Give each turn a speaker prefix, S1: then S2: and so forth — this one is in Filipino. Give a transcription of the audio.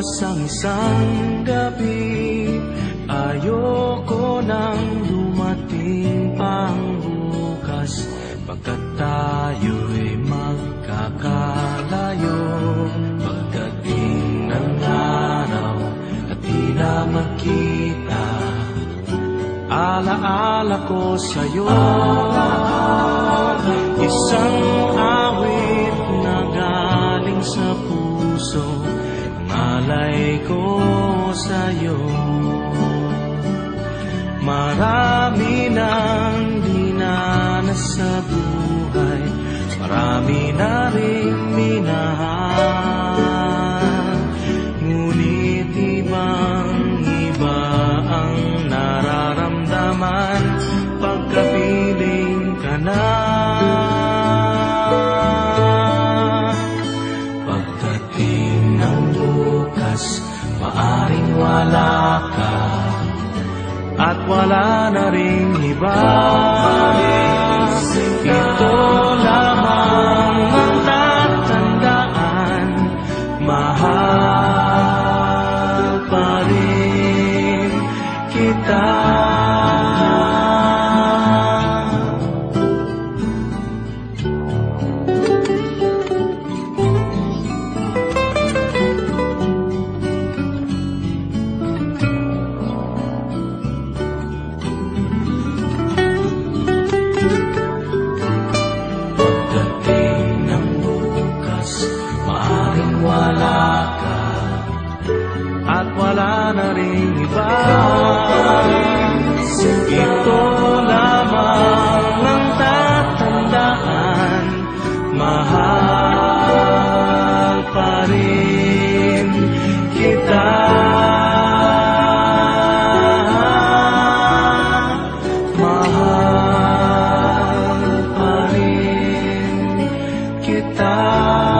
S1: Isang gabi Ayoko nang dumating pang bukas. Pagkat tayo'y magkakalayo Pagdating ng araw at di na magkita Alaala ko sa'yo. Isang awit Malay ko sa'yo. Marami nang dinanas sa buhay. Marami na rin wala na rin iba. Ito lamang ang tatandaan. Mahal pa rin kita na rin iba Ito lamang ang tatandaan. Mahal pa kita. Mahal pa kita.